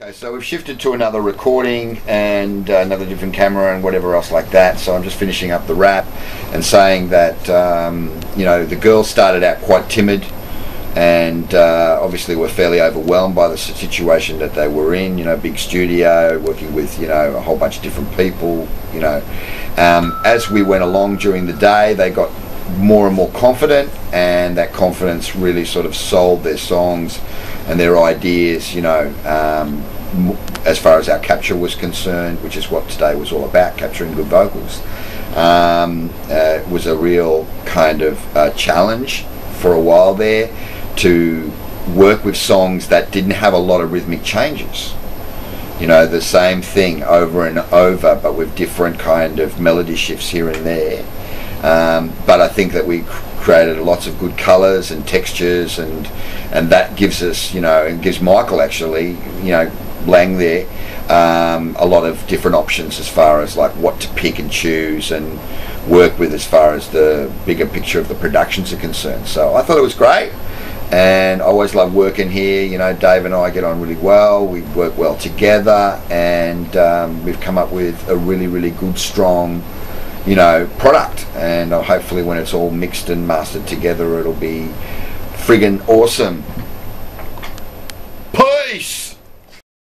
Okay, so we've shifted to another recording and uh, another different camera and whatever else like that. So I'm just finishing up the wrap and saying that um, you know the girls started out quite timid and uh, obviously were fairly overwhelmed by the situation that they were in. You know, big studio, working with you know a whole bunch of different people. You know, um, as we went along during the day, they got more and more confident, and that confidence really sort of sold their songs and their ideas. You know. Um, as far as our capture was concerned, which is what today was all about, capturing good vocals, um, uh, was a real kind of uh, challenge for a while there to work with songs that didn't have a lot of rhythmic changes. You know, the same thing over and over, but with different kind of melody shifts here and there. Um, but I think that we created lots of good colours and textures, and and that gives us, you know, and gives Michael actually, you know, Lang there, um, a lot of different options as far as like what to pick and choose and work with as far as the bigger picture of the productions are concerned. So I thought it was great and I always love working here. You know, Dave and I get on really well. We work well together, and um, we've come up with a really, really good, strong, you know, product. And uh, hopefully, when it's all mixed and mastered together, it'll be friggin' awesome. Peace!